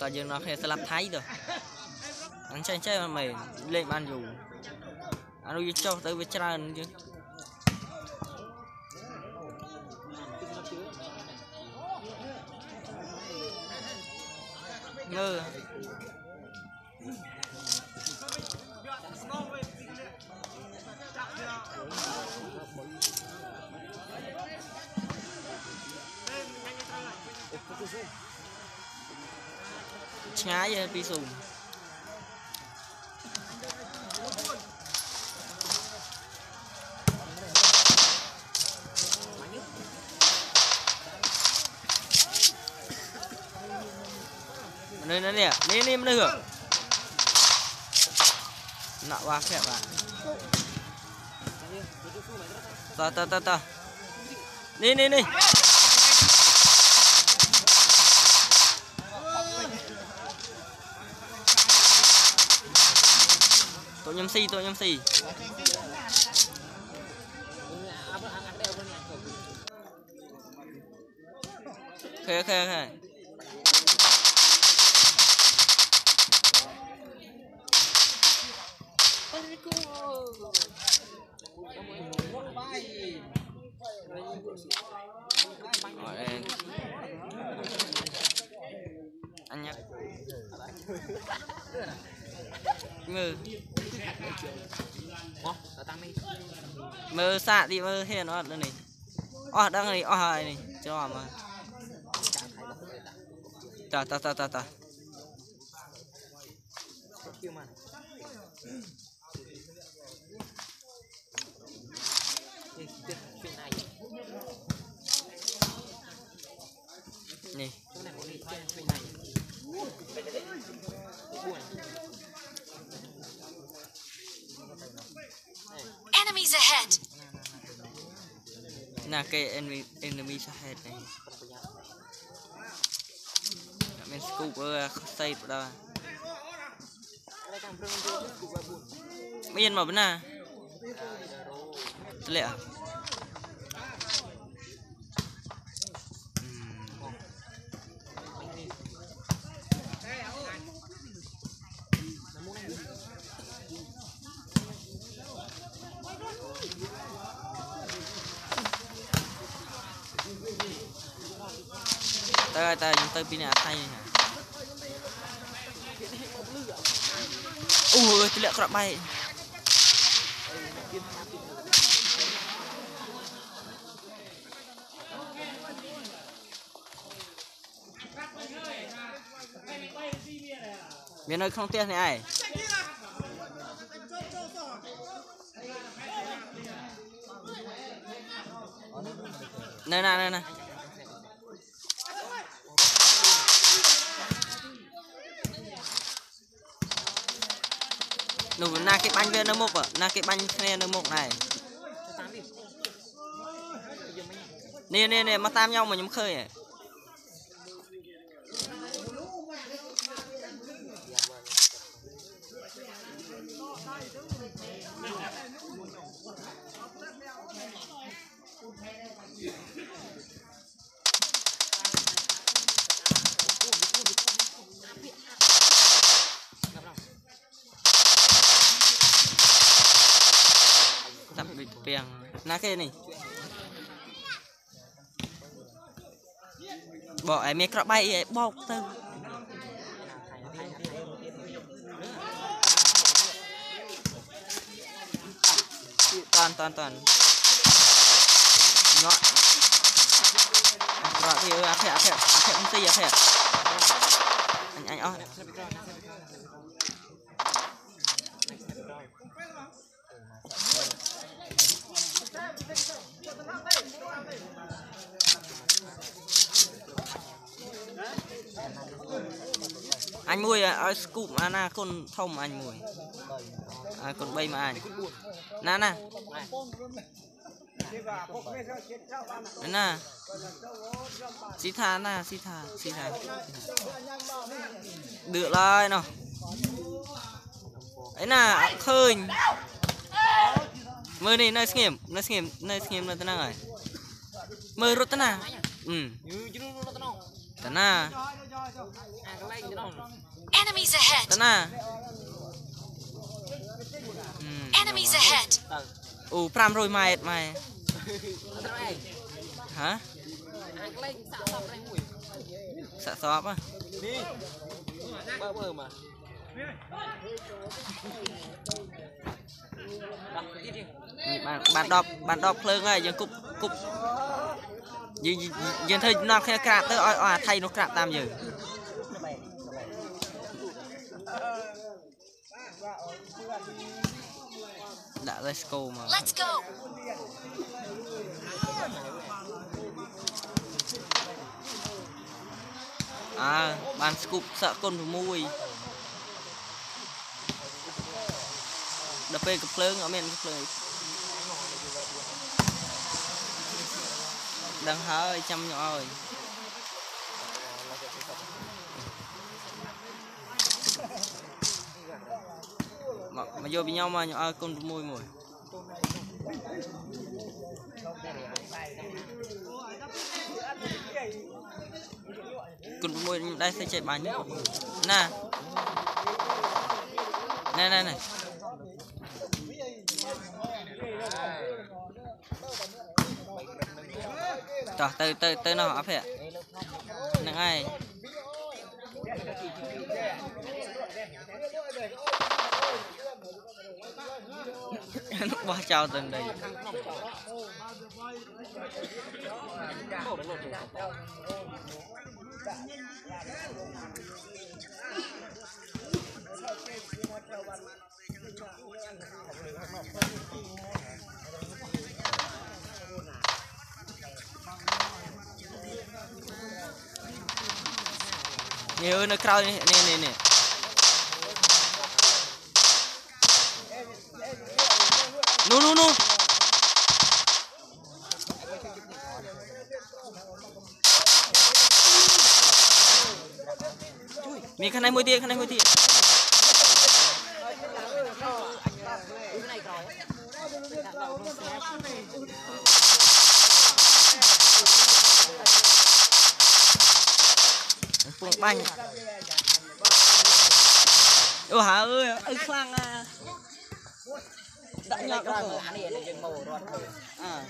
តើយើងនាំគ្នាស្លាប់ថៃទៅអញ្ចឹងចេះមិនមែនលេងបានយូរអានោះយើងចុះទៅវាច្រើនយើងងើ ឆ្ងាយពីស៊ូមមនុស្សនេះនេះនេះមនុស្សណាក់វ៉ាខែបាទតតតតនេះនេះនេះ tụi nhâm si tụi nhâm si ok ok ok Rồi đây. anh nhắc mơ. Mơ xa đi. Mơ hiện nó đây này. Ở đây này ở này. Cho mà. Ta ta ta ta ta Nah, kayak enemy, enemy side này. Đã men scoop ở side của đâu. Mấy anh mà bữa nào? Lẹ à? ណ្ណាធ្លាក់ទៅតែខ្ញុំទៅពីអ្នកថៃនេះអូធ្លាក់ក្របែកមាននៅក្នុងផ្ទះនេះឯងនៅណានៅណា នោះណាគេបាញ់វានៅមុខណាគេបាញ់គ្នានៅមុខដែរនេះនេះនេះមកតាមខ្ញុំមកខ្ញុំឃើញ sắp bị tiền. Na cái này. Bỏ em mẹ bay bọc tư toàn toàn toàn. Ngọn rồi thì áp phẹ áp phẹ áp phẹ không tì áp phẹ anh anh ơi anh mua ở scoop à con thông anh mua à con bay mà anh. Na na na xí tha na xí tha xí tha. Được lại nào. Ấy là khơi. Mơ này nơi nghiệm nơi nghiệm nơi nghiệm là thế nào rồi? Mơ rút thế nào ừ. Tana. Enemies ahead. Tana. Enemies ahead. Ồ, pram rồi mai mai. Hả? Sợ sọp á. Đi. Bơ bơ mà. ង ហ៎ អាកន្លែងសាក់សពនេះមួយ សាក់សពហ៎ នេះបើបើមកដាក់ទៀតនេះ នេះបានបាន10បាន10ភ្លើងហើយយើងគប់គប់យើងយើងយើងធ្វើដំណត់គ្នាក្រាបទៅឲ្យឲ្យអាថៃនោះក្រាបតាមយើងដាក់ let's go មក Let's go! អើបានស្គប់សក់គុណ6 ដល់ពេលកំភ្លើងអត់មានកំភ្លើងអីដឹងហើយចាំញ៉ឲ្យមកមកយកពីខ្ញុំមកញ៉ឲ្យគុណ6មួយគុណ6ខ្ញុំដែរសេចចេះបាញ់ណាណែណែណែ ต่อเตอเตอเตอเนาะอ่ะเพื่อนนั่งไงนุกว่าเจ้าตึงดี Yo nih crowd nih nih nih nih. No no no. Mi buồng banh ô hả ơi ơi khang à. Đã nhạc rồi à.